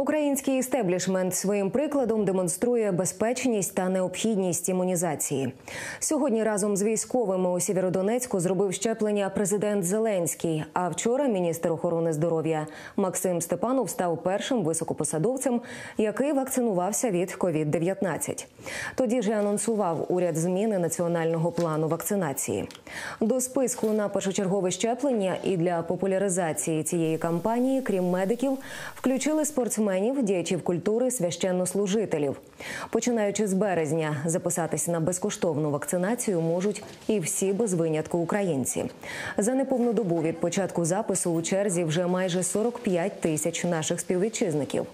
Український істеблішмент своїм прикладом демонструє безпечність та необхідність імунізації. Сьогодні разом з військовими у Сєвєродонецьку зробив щеплення президент Зеленський. А вчора міністр охорони здоров'я Максим Степанов став першим високопосадовцем, який вакцинувався від COVID-19. Тоді ж анонсував уряд зміни національного плану вакцинації. До списку на першочергове щеплення і для популяризації цієї кампанії, крім медиків, включили спортсменів, діячів культури, священнослужителів. Починаючи з березня, записатися на безкоштовну вакцинацію можуть і всі без винятку українці. За неповну добу від початку запису у черзі вже майже 45 тисяч наших співвітчизників.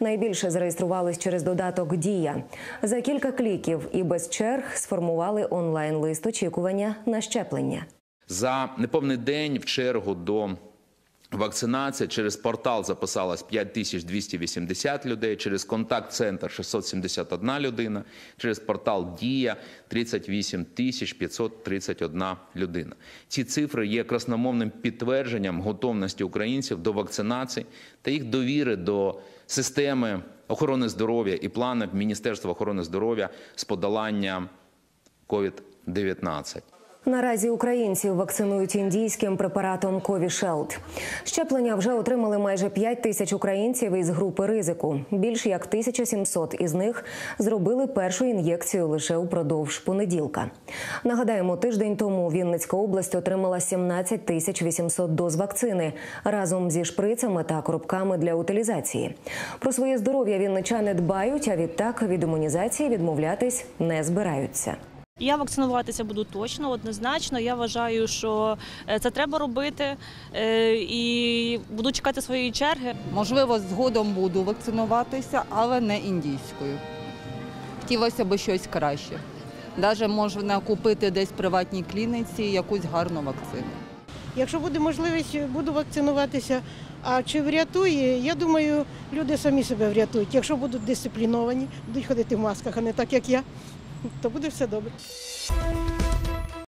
Найбільше зареєструвались через додаток Дія за кілька кліків і без черг сформували онлайн-лист очікування на щеплення. За неповний день в чергу до вакцинації через портал записалось 5280 людей, через контакт-центр 671 людина, через портал Дія 38 531 людина. Ці цифри є красномовним підтвердженням готовності українців до вакцинації та їх довіри до системи охорони здоров'я і планів Міністерства охорони здоров'я з подолання COVID-19. Наразі українців вакцинують індійським препаратом Covishield. Щеплення вже отримали майже 5 тисяч українців із групи ризику. Більш як 1700 із них зробили першу ін'єкцію лише упродовж понеділка. Нагадаємо, тиждень тому Вінницька область отримала 17 тисяч 800 доз вакцини разом зі шприцями та коробками для утилізації. Про своє здоров'я вінничани дбають, а відтак від імунізації відмовлятись не збираються. Я вакцинуватися буду точно, однозначно. Я вважаю, що е, це треба робити е, і буду чекати своєї черги. Можливо, згодом буду вакцинуватися, але не індійською. Хотілося б щось краще. Навіть можна купити десь в приватній клініці якусь гарну вакцину. Якщо буде можливість, буду вакцинуватися. А чи врятує? Я думаю, люди самі себе врятують. Якщо будуть дисципліновані, будуть ходити в масках, а не так як я, то буде все добре.